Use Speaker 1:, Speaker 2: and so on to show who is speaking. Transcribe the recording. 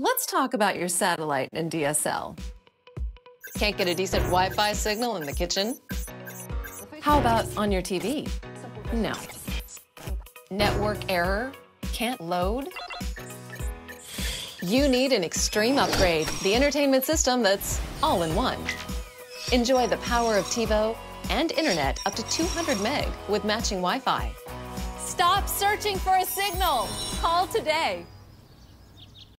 Speaker 1: Let's talk about your satellite and DSL.
Speaker 2: Can't get a decent Wi Fi signal in the kitchen?
Speaker 1: How about on your TV? No. Network error? Can't load?
Speaker 2: You need an Xtream upgrade, the entertainment system that's all in one. Enjoy the power of TiVo and internet up to 200 meg with matching Wi Fi.
Speaker 1: Stop searching for a signal. Call today.